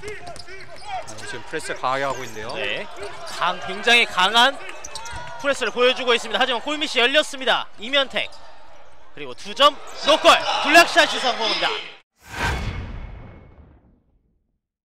아, 지금 프레스 강하게 하고 있네요. 네. 강, 굉장히 강한 프레스를 보여주고 있습니다. 하지만 골밑이 열렸습니다. 이면택. 그리고 두 점 노골 블랙샷이 성공입니다.